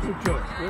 Good choice.